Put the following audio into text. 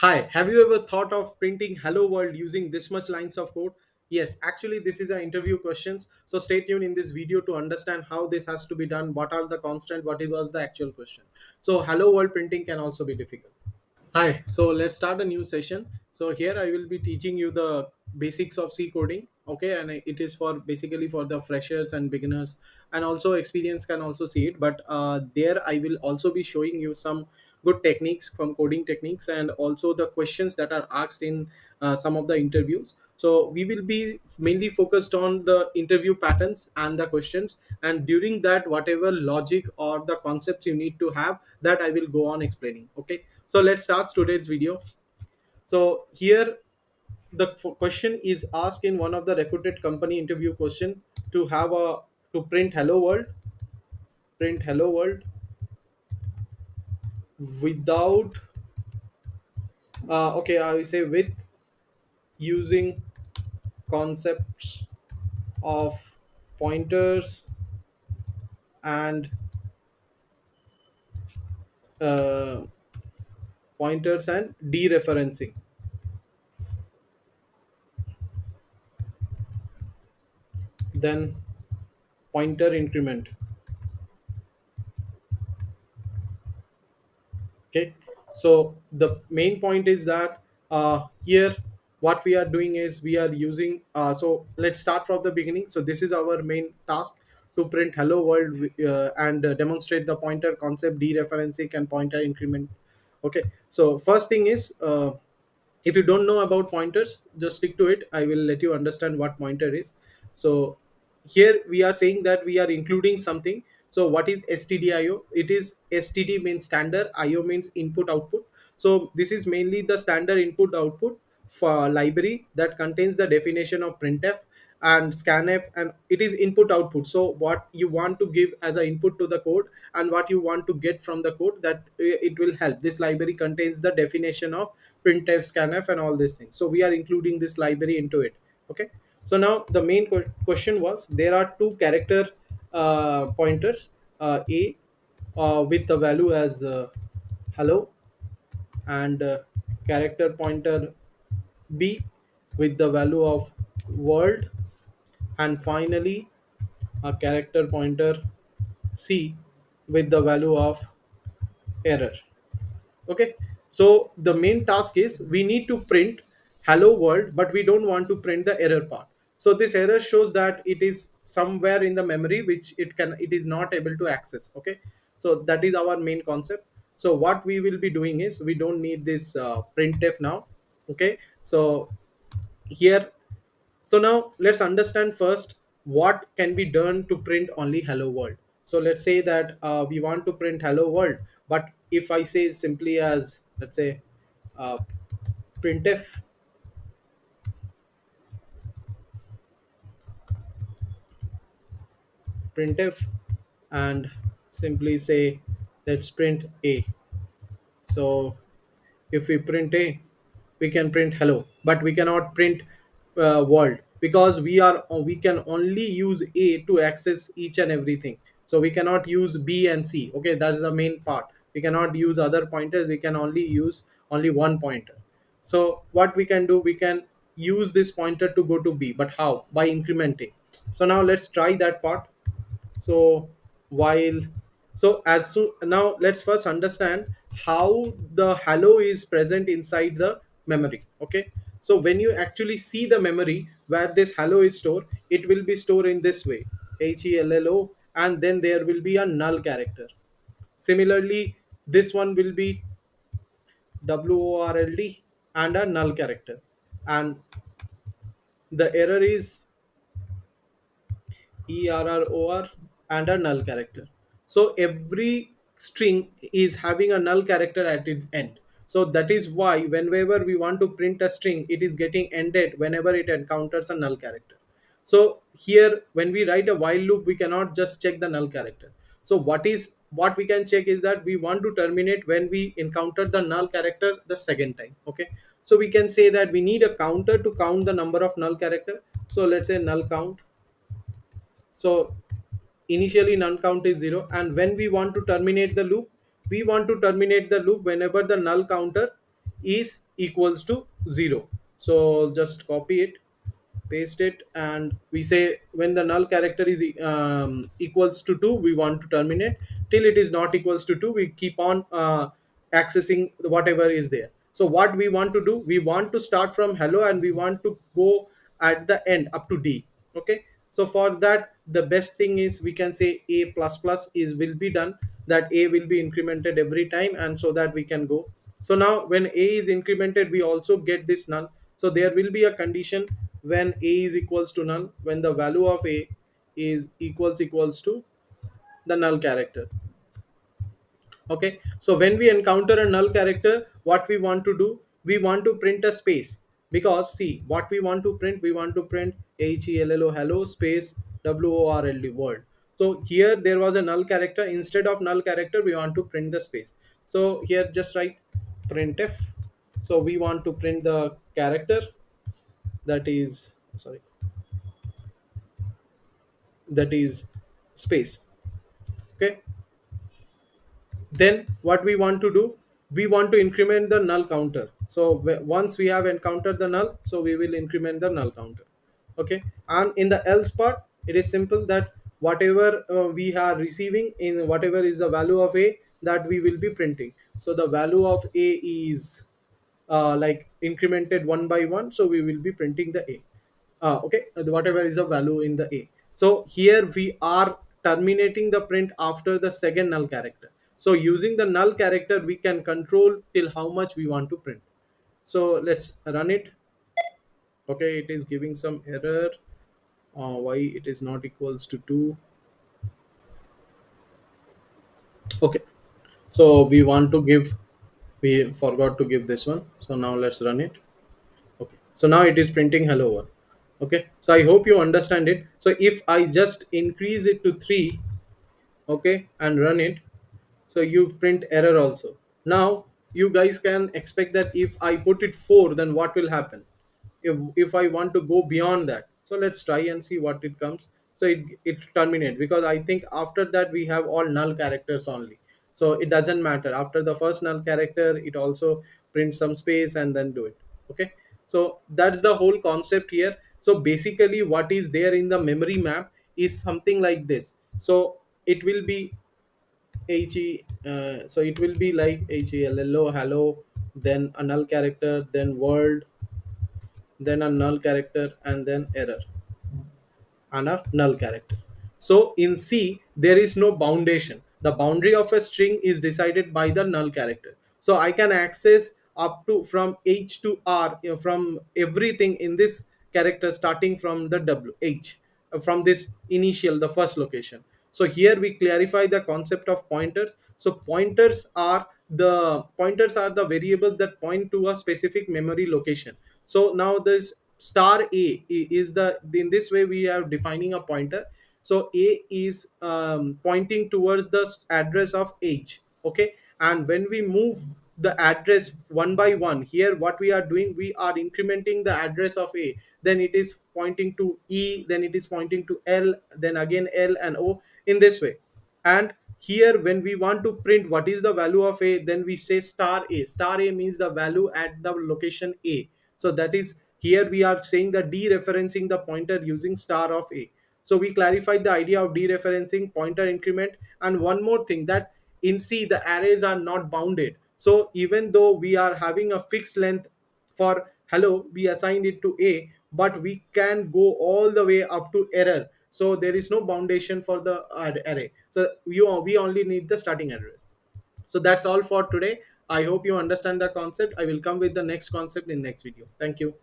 Hi, have you ever thought of printing hello world using this much lines of code? Yes, actually this is an interview questions. So stay tuned in this video to understand how this has to be done, what are the constant, what was the actual question. So hello world printing can also be difficult. Hi, so let's start a new session. So here I will be teaching you the basics of C coding. Okay, and it is for basically for the freshers and beginners, and also experience can also see it. But uh, there I will also be showing you some good techniques from coding techniques and also the questions that are asked in uh, some of the interviews. So we will be mainly focused on the interview patterns and the questions, and during that, whatever logic or the concepts you need to have, that I will go on explaining. Okay? So let's start today's video. So here the question is asked in one of the reputed company interview question to have a to print hello world. Print hello world without uh, okay i will say with using concepts of pointers and uh, pointers and dereferencing. Then pointer increment okay. So the main point is that uh, here what we are doing is we are using uh, so let's start from the beginning. So this is our main task to print hello world uh, and uh, demonstrate the pointer concept dereferencing and pointer increment. Okay. So first thing is uh, if you don't know about pointers just stick to it. I will let you understand what pointer is. So here we are saying that we are including something so what is stdio it is std means standard io means input output. So this is mainly the standard input output for library that contains the definition of printf and scanf and it is input output. So what you want to give as an input to the code and what you want to get from the code that uh, it will help. This library contains the definition of printf scanf and all these things. So we are including this library into it. Okay? So now the main question was there are two character pointers uh, a uh, with the value as uh, hello and uh, character pointer b with the value of world and finally a character pointer c with the value of error. Okay so the main task is we need to print hello world but we don't want to print the error part so this error shows that it is somewhere in the memory which it can it is not able to access okay? So that is our main concept. So what we will be doing is we don't need this uh, printf now okay? So here so now let's understand first what can be done to print only hello world. So let's say that uh, we want to print hello world but if i say simply as let's say uh, printf printf and simply say let's print a. So if we print a we can print hello but we cannot print uh, world because we are we can only use a to access each and everything. So we cannot use b and c. Okay that's the main part. We cannot use other pointers. We can only use only one pointer. So what we can do we can use this pointer to go to b but how? By incrementing. So now let's try that part so while so as soon now let's first understand how the hello is present inside the memory okay? So when you actually see the memory where this hello is stored it will be stored in this way h-e-l-l-o and then there will be a null character. Similarly this one will be w-o-r-l-d and a null character. And the error is error and a null character. So every string is having a null character at its end. So that is why whenever we want to print a string it is getting ended whenever it encounters a null character. So here when we write a while loop we cannot just check the null character. So what is what we can check is that we want to terminate when we encounter the null character the second time okay? So we can say that we need a counter to count the number of null character. So let's say null count. So initially null count is 0 and when we want to terminate the loop we want to terminate the loop whenever the null counter is equals to 0 so just copy it paste it and we say when the null character is um, equals to 2 we want to terminate. Till it is not equals to 2 we keep on uh, accessing whatever is there. So what we want to do we want to start from hello and we want to go at the end up to d. Okay? So for that the best thing is we can say a plus plus is will be done that a will be incremented every time and so that we can go. So now when a is incremented we also get this null. So there will be a condition when a is equals to null when the value of a is equals equals to the null character. Okay? So when we encounter a null character what we want to do? We want to print a space. Because see what we want to print we want to print hello hello space world world. So here there was a null character. Instead of null character we want to print the space. So here just write printf so we want to print the character. That is sorry. That is space. Okay. Then what we want to do? We want to increment the null counter. So once we have encountered the null so we will increment the null counter. Okay. And in the else part it is simple that whatever uh, we are receiving in whatever is the value of a that we will be printing. So the value of a is uh, like incremented one by one so we will be printing the a. Uh, okay? Uh, whatever is the value in the a. So here we are terminating the print after the second null character. So using the null character we can control till how much we want to print. So let's run it. Okay? It is giving some error uh, why it is not equals to 2 okay. So we want to give we forgot to give this one. So now let's run it. Okay. So now it is printing hello world. Okay. So i hope you understand it. So if i just increase it to 3 okay and run it so you print error also. Now you guys can expect that if i put it 4 then what will happen? If if i want to go beyond that so let's try and see what it comes. So it it terminate because i think after that we have all null characters only. So it doesn't matter. After the first null character it also prints some space and then do it. Okay? So that's the whole concept here. So basically what is there in the memory map is something like this. So it will be he uh, so it will be like he hello hello then a null character then world then a null character and then error and a null character. So in C, there is no boundation. The boundary of a string is decided by the null character. So I can access up to from H to R from everything in this character starting from the W H from this initial the first location. So here we clarify the concept of pointers. So pointers are the pointers are the variables that point to a specific memory location. So now this star a is the in this way we are defining a pointer. So a is um, pointing towards the address of h okay? And when we move the address one by one here what we are doing we are incrementing the address of a. Then it is pointing to e then it is pointing to l then again l and o in this way. And here when we want to print what is the value of a then we say star a. Star a means the value at the location a. So that is here we are saying that dereferencing the pointer using star of a. So we clarified the idea of dereferencing pointer increment. And one more thing that in c the arrays are not bounded. So even though we are having a fixed length for hello we assigned it to a but we can go all the way up to error so there is no boundation for the array. So you we only need the starting address so that's all for today. I hope you understand the concept. I will come with the next concept in next video. Thank you